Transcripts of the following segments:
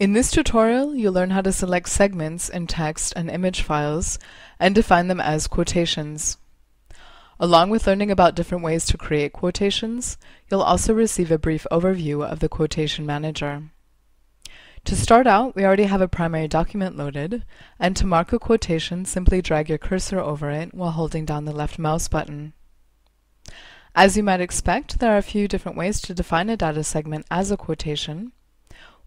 In this tutorial, you'll learn how to select segments in text and image files and define them as quotations. Along with learning about different ways to create quotations, you'll also receive a brief overview of the Quotation Manager. To start out, we already have a primary document loaded, and to mark a quotation, simply drag your cursor over it while holding down the left mouse button. As you might expect, there are a few different ways to define a data segment as a quotation,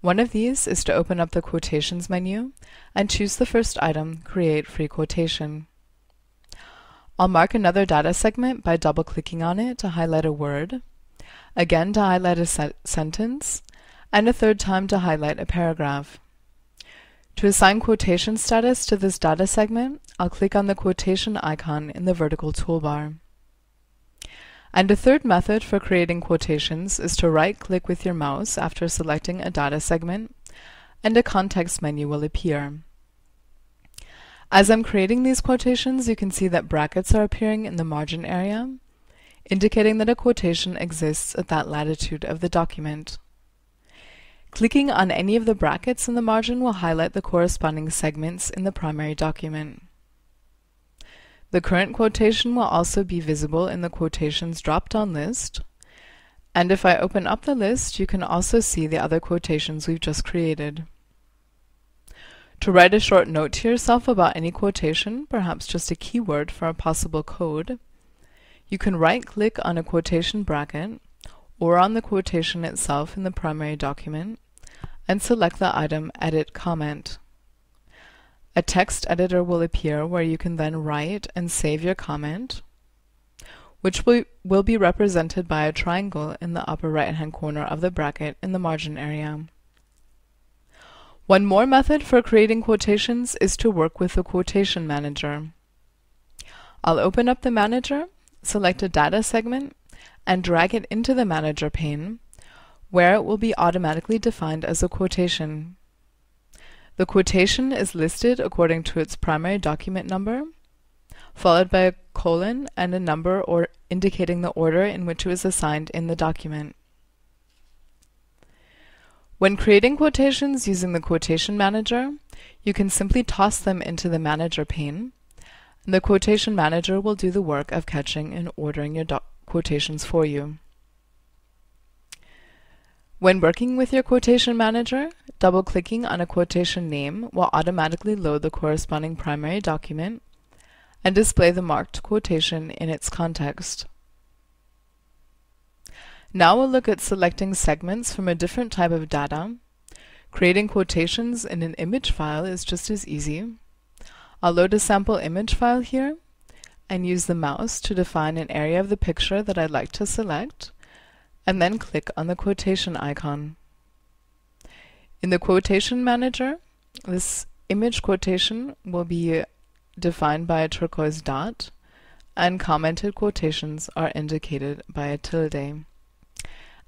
one of these is to open up the Quotations menu and choose the first item, Create Free Quotation. I'll mark another data segment by double-clicking on it to highlight a word, again to highlight a se sentence, and a third time to highlight a paragraph. To assign quotation status to this data segment, I'll click on the quotation icon in the vertical toolbar. And a third method for creating quotations is to right-click with your mouse after selecting a data segment, and a context menu will appear. As I'm creating these quotations, you can see that brackets are appearing in the margin area, indicating that a quotation exists at that latitude of the document. Clicking on any of the brackets in the margin will highlight the corresponding segments in the primary document. The current quotation will also be visible in the quotations drop-down list. And if I open up the list, you can also see the other quotations we've just created. To write a short note to yourself about any quotation, perhaps just a keyword for a possible code, you can right-click on a quotation bracket or on the quotation itself in the primary document and select the item Edit Comment. A text editor will appear where you can then write and save your comment, which will, be represented by a triangle in the upper right hand corner of the bracket in the margin area. One more method for creating quotations is to work with the Quotation Manager. I'll open up the Manager, select a data segment, and drag it into the Manager pane, where it will be automatically defined as a quotation. The quotation is listed according to its primary document number, followed by a colon and a number or indicating the order in which it was assigned in the document. When creating quotations using the Quotation Manager, you can simply toss them into the Manager pane, and the Quotation Manager will do the work of catching and ordering your quotations for you. When working with your quotation manager, double-clicking on a quotation name will automatically load the corresponding primary document and display the marked quotation in its context. Now we'll look at selecting segments from a different type of data. Creating quotations in an image file is just as easy. I'll load a sample image file here and use the mouse to define an area of the picture that I'd like to select and then click on the quotation icon. In the Quotation Manager, this image quotation will be defined by a turquoise dot, and commented quotations are indicated by a tilde.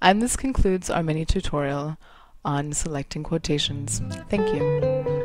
And this concludes our mini tutorial on selecting quotations. Thank you.